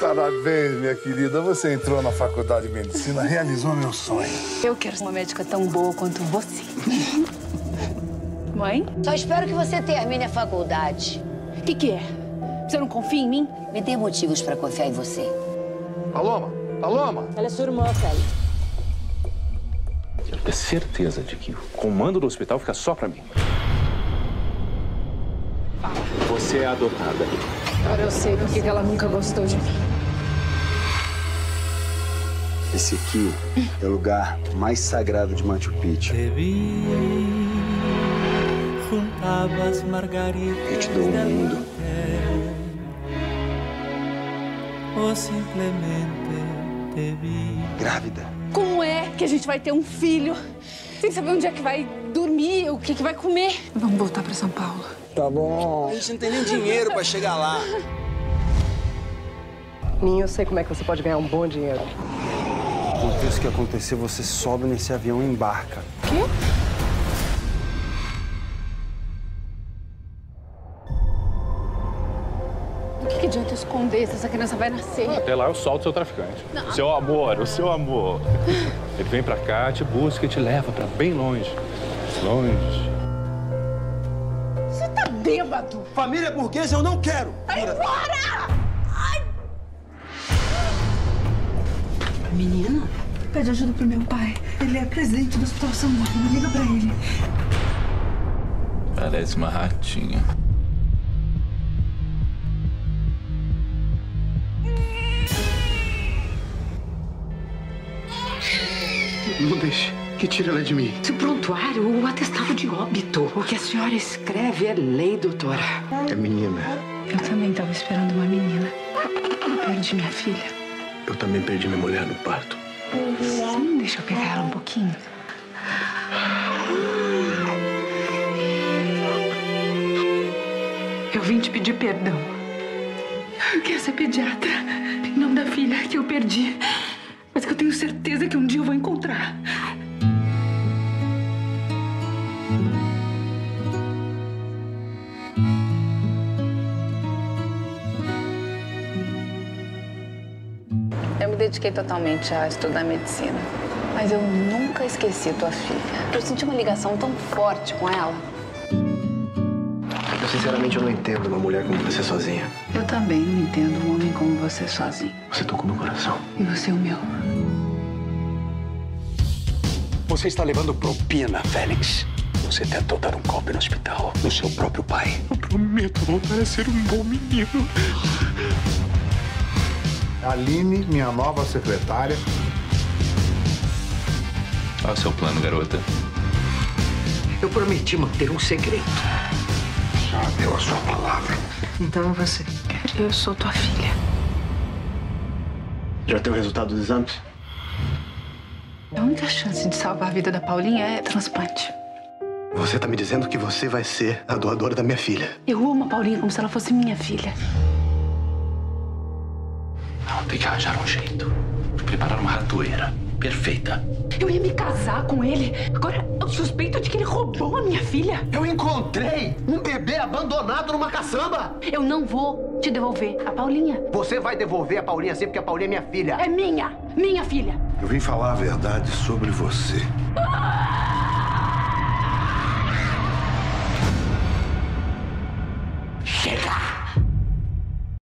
Parabéns, minha querida. Você entrou na faculdade de medicina, realizou meu sonho. Eu quero ser uma médica tão boa quanto você. Mãe? Só espero que você termine a faculdade. O que, que é? Você não confia em mim? Me dê motivos para confiar em você. Paloma, Paloma. Ela é sua irmã, Kelly. Quero ter certeza de que o comando do hospital fica só pra mim. Você é adotada. Agora eu sei porque que ela nunca gostou de mim. Esse aqui é o lugar mais sagrado de Machu Picchu. Eu te dou o mundo. Grávida. Como é que a gente vai ter um filho sem saber onde é que vai dormir, o que, que vai comer? Vamos voltar para São Paulo. Tá bom. A gente não tem nem dinheiro pra chegar lá. Ninho, eu sei como é que você pode ganhar um bom dinheiro. Aconteça o que acontecer, você sobe nesse avião e embarca. Quê? O que, que adianta eu esconder se essa criança vai nascer? Até lá eu solto o seu traficante. O seu amor, o seu amor. Ele vem pra cá, te busca e te leva pra bem longe. Longe. Você tá bêbado! Família burguesa eu não quero. Vai embora! Menina? Pede ajuda pro meu pai. Ele é presidente do Hospital São Paulo. Liga pra ele. Parece uma ratinha. Não deixe que tire ela de mim. Seu prontuário, o atestado de óbito. O que a senhora escreve é lei, doutora. É menina. Eu também tava esperando uma menina. Eu perdi minha filha. Eu também perdi minha mulher no parto. Hum, deixa eu pegar ela um pouquinho. Eu vim te pedir perdão. Eu quero ser pediatra. Em nome da filha que eu perdi. Mas que eu tenho certeza que um dia eu vou encontrar. Eu me dediquei totalmente a estudar medicina. Mas eu nunca esqueci tua filha. Eu senti uma ligação tão forte com ela. Eu sinceramente eu não entendo uma mulher como você sozinha. Eu também não entendo um homem como você sozinho. Você tocou meu coração. E você o meu. Você está levando propina, Félix. Você tentou dar um golpe no hospital, no seu próprio pai. Eu prometo voltar a ser um bom menino. Aline, minha nova secretária. Qual é o seu plano, garota? Eu prometi manter um segredo. Já deu a sua palavra. Então é você. Eu sou tua filha. Já tem o resultado dos exames? A única chance de salvar a vida da Paulinha é transplante. Você tá me dizendo que você vai ser a doadora da minha filha. Eu amo a Paulinha como se ela fosse minha filha. Tem que arranjar um jeito. Preparar uma ratoeira perfeita. Eu ia me casar com ele. Agora eu suspeito de que ele roubou a minha filha. Eu encontrei um bebê abandonado numa caçamba. Eu não vou te devolver a Paulinha. Você vai devolver a Paulinha sempre porque a Paulinha é minha filha. É minha, minha filha. Eu vim falar a verdade sobre você. Ah!